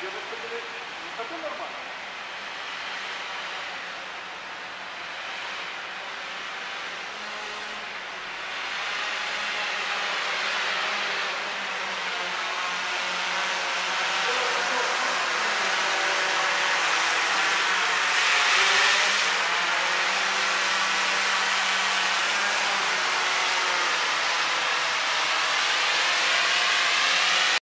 Ее распределять не совсем нормально.